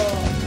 Oh.